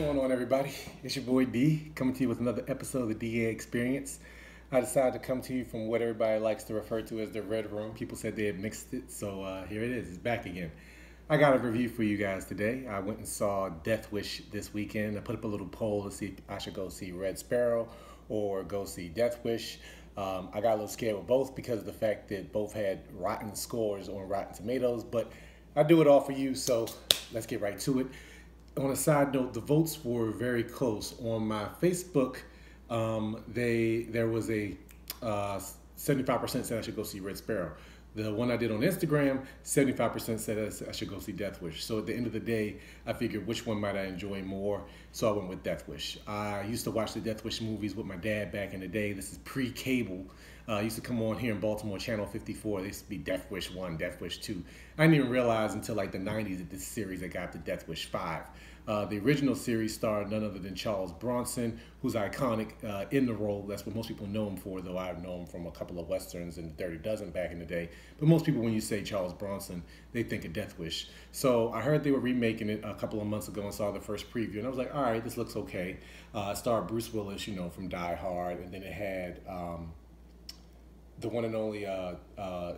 going on, everybody? It's your boy D coming to you with another episode of the DA Experience. I decided to come to you from what everybody likes to refer to as the Red Room. People said they had mixed it, so uh, here it is. It's back again. I got a review for you guys today. I went and saw Death Wish this weekend. I put up a little poll to see if I should go see Red Sparrow or go see Death Wish. Um, I got a little scared with both because of the fact that both had rotten scores on Rotten Tomatoes, but I do it all for you, so let's get right to it on a side note, the votes were very close. On my Facebook, um, they there was a uh, 75% said I should go see Red Sparrow. The one I did on Instagram, 75% said I should go see Death Wish. So at the end of the day, I figured which one might I enjoy more. So I went with Death Wish. I used to watch the Death Wish movies with my dad back in the day. This is pre-cable. Uh, used to come on here in Baltimore, Channel 54. There used to be Death Wish 1, Death Wish 2. I didn't even realize until like the 90s that this series that got to Death Wish 5. Uh, the original series starred none other than Charles Bronson, who's iconic uh, in the role. That's what most people know him for, though I've known him from a couple of westerns and Dirty Dozen back in the day. But most people, when you say Charles Bronson, they think of Death Wish. So I heard they were remaking it a couple of months ago and saw the first preview, and I was like, all right, this looks okay. Uh, it starred Bruce Willis, you know, from Die Hard, and then it had um, the one and only uh, uh,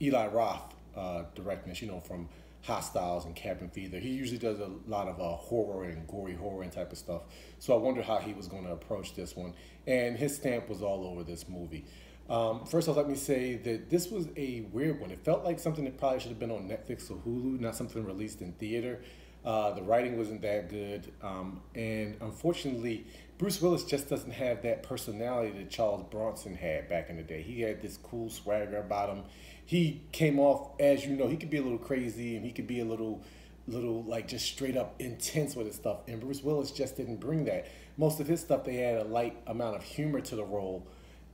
Eli Roth uh, directing this, you know, from Hostiles and Cabin Fever. He usually does a lot of uh, horror and gory horror and type of stuff. So I wonder how he was going to approach this one. And his stamp was all over this movie. Um, first off, let me say that this was a weird one. It felt like something that probably should have been on Netflix or Hulu, not something released in theater. Uh, the writing wasn't that good. Um, and unfortunately, Bruce Willis just doesn't have that personality that Charles Bronson had back in the day. He had this cool swagger about him. He came off, as you know, he could be a little crazy and he could be a little, little like just straight up intense with his stuff. And Bruce Willis just didn't bring that. Most of his stuff, they had a light amount of humor to the role,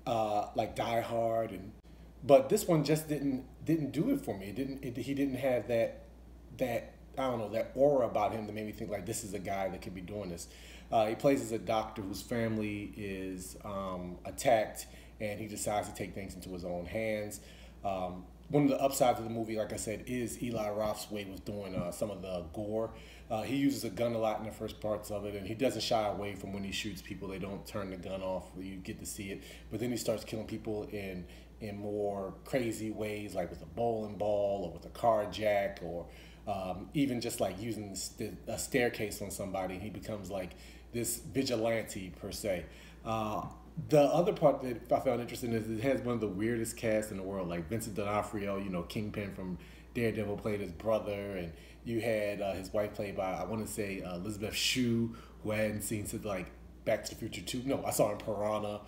uh, like Die Hard, and but this one just didn't didn't do it for me. It didn't. It, he didn't have that that I don't know that aura about him that made me think like this is a guy that could be doing this. Uh, he plays as a doctor whose family is um, attacked, and he decides to take things into his own hands. Um, one of the upsides of the movie, like I said, is Eli Roth's way with doing uh, some of the gore. Uh, he uses a gun a lot in the first parts of it, and he doesn't shy away from when he shoots people. They don't turn the gun off. You get to see it, but then he starts killing people in in more crazy ways, like with a bowling ball or with a car jack, or um, even just like using a staircase on somebody. He becomes like this vigilante per se. Uh, the other part that I found interesting is it has one of the weirdest casts in the world. Like Vincent D'Onofrio, you know, Kingpin from Daredevil played his brother, and you had uh, his wife played by I want to say uh, Elizabeth Shue, who I hadn't seen since like Back to the Future Two. No, I saw her in Piranha,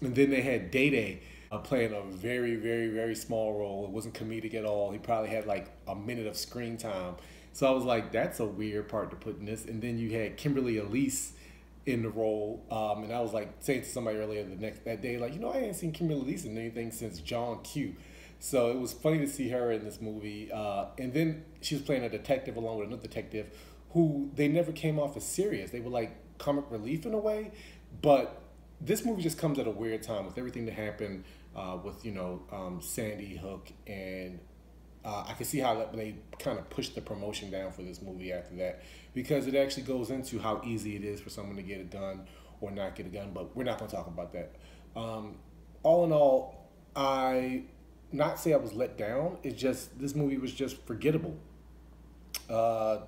and then they had Day Day uh, playing a very, very, very small role. It wasn't comedic at all. He probably had like a minute of screen time. So I was like, that's a weird part to put in this. And then you had Kimberly Elise in the role. Um, and I was like saying to somebody earlier the next that day, like, you know, I ain't seen Kimberly Elise in anything since John Q. So it was funny to see her in this movie. Uh, and then she was playing a detective along with another detective who they never came off as serious. They were like comic relief in a way. But this movie just comes at a weird time with everything that happened uh, with, you know, um, Sandy Hook and uh, I can see how they kind of pushed the promotion down for this movie after that because it actually goes into how easy it is for someone to get a gun or not get a gun. But we're not going to talk about that. Um, all in all, I not say I was let down. It's just this movie was just forgettable. Uh,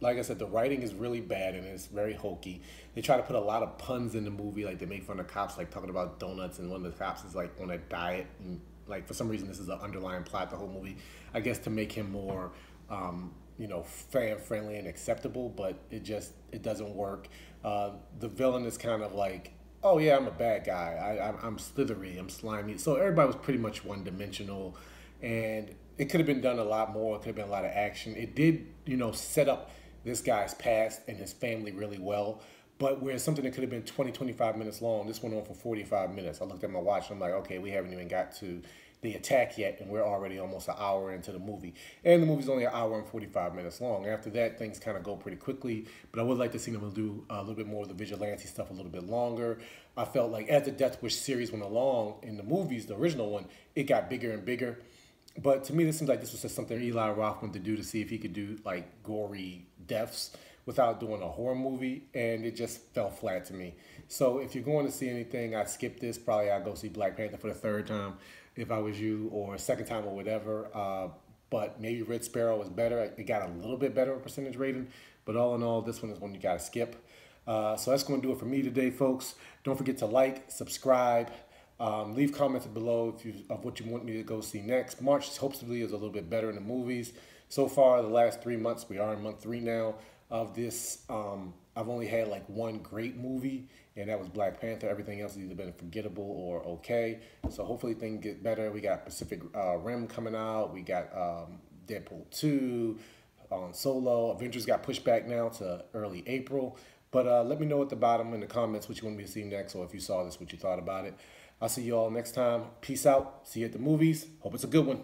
like I said, the writing is really bad and it's very hokey. They try to put a lot of puns in the movie, like they make fun of cops, like talking about donuts, and one of the cops is like on a diet and like for some reason this is an underlying plot the whole movie i guess to make him more um, you know fan friendly and acceptable but it just it doesn't work. Uh, the villain is kind of like oh yeah i'm a bad guy. I, I'm, I'm slithery i'm slimy. So everybody was pretty much one dimensional and it could have been done a lot more it could have been a lot of action. It did you know set up this guy's past and his family really well but where something that could have been 20, 25 minutes long, this went on for 45 minutes. I looked at my watch and I'm like, okay, we haven't even got to the attack yet, and we're already almost an hour into the movie. And the movie's only an hour and 45 minutes long. After that, things kind of go pretty quickly, but I would like to see them do a little bit more of the vigilante stuff a little bit longer. I felt like as the Death Wish series went along in the movies, the original one, it got bigger and bigger. But to me, this seems like this was just something Eli Roth wanted to do to see if he could do like gory deaths without doing a horror movie, and it just fell flat to me. So if you're going to see anything, I'd skip this. Probably I'd go see Black Panther for the third time if I was you, or second time or whatever. Uh, but maybe Red Sparrow was better. It got a little bit better percentage rating, but all in all, this one is one you gotta skip. Uh, so that's going to do it for me today, folks. Don't forget to like, subscribe, um, leave comments below if you, of what you want me to go see next. March hopefully is a little bit better in the movies. So far, the last three months, we are in month three now of this. Um, I've only had like one great movie, and that was Black Panther. Everything else has either been forgettable or okay. So hopefully things get better. We got Pacific uh, Rim coming out. We got um, Deadpool 2 on Solo. Avengers got pushed back now to early April. But uh, let me know at the bottom in the comments what you want me to see next, or if you saw this, what you thought about it. I'll see you all next time. Peace out. See you at the movies. Hope it's a good one.